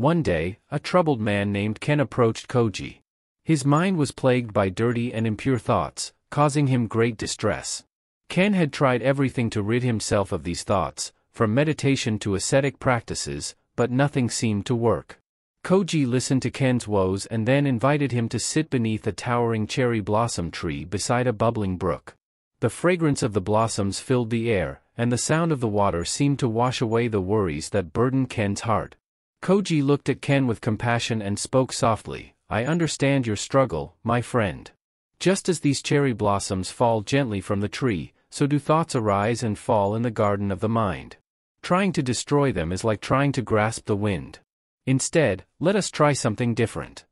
One day, a troubled man named Ken approached Koji. His mind was plagued by dirty and impure thoughts, causing him great distress. Ken had tried everything to rid himself of these thoughts, from meditation to ascetic practices, but nothing seemed to work. Koji listened to Ken's woes and then invited him to sit beneath a towering cherry blossom tree beside a bubbling brook. The fragrance of the blossoms filled the air, and the sound of the water seemed to wash away the worries that burdened Ken's heart. Koji looked at Ken with compassion and spoke softly, I understand your struggle, my friend. Just as these cherry blossoms fall gently from the tree, so do thoughts arise and fall in the garden of the mind. Trying to destroy them is like trying to grasp the wind. Instead, let us try something different.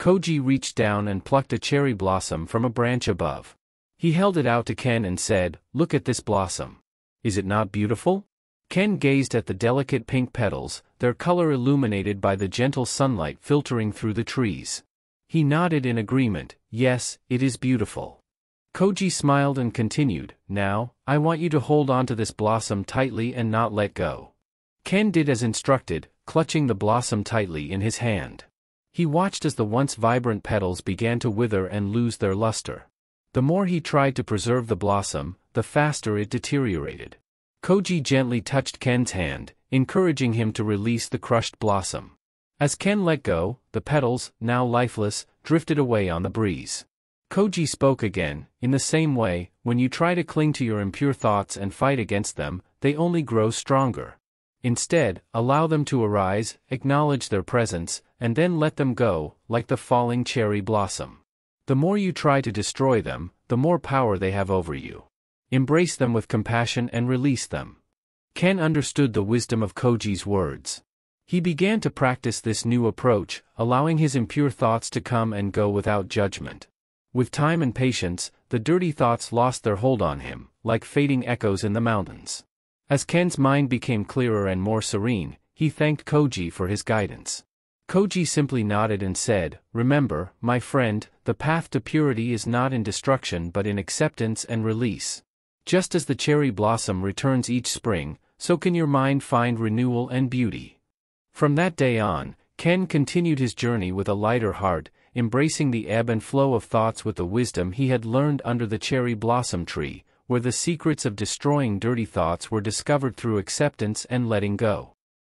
Koji reached down and plucked a cherry blossom from a branch above. He held it out to Ken and said, Look at this blossom. Is it not beautiful? Ken gazed at the delicate pink petals, their color illuminated by the gentle sunlight filtering through the trees. He nodded in agreement, yes, it is beautiful. Koji smiled and continued, Now, I want you to hold on to this blossom tightly and not let go. Ken did as instructed, clutching the blossom tightly in his hand. He watched as the once vibrant petals began to wither and lose their luster. The more he tried to preserve the blossom, the faster it deteriorated. Koji gently touched Ken's hand, encouraging him to release the crushed blossom. As Ken let go, the petals, now lifeless, drifted away on the breeze. Koji spoke again, in the same way, when you try to cling to your impure thoughts and fight against them, they only grow stronger. Instead, allow them to arise, acknowledge their presence, and then let them go, like the falling cherry blossom. The more you try to destroy them, the more power they have over you. Embrace them with compassion and release them. Ken understood the wisdom of Koji's words. He began to practice this new approach, allowing his impure thoughts to come and go without judgment. With time and patience, the dirty thoughts lost their hold on him, like fading echoes in the mountains. As Ken's mind became clearer and more serene, he thanked Koji for his guidance. Koji simply nodded and said, Remember, my friend, the path to purity is not in destruction but in acceptance and release. Just as the cherry blossom returns each spring, so can your mind find renewal and beauty. From that day on, Ken continued his journey with a lighter heart, embracing the ebb and flow of thoughts with the wisdom he had learned under the cherry blossom tree, where the secrets of destroying dirty thoughts were discovered through acceptance and letting go.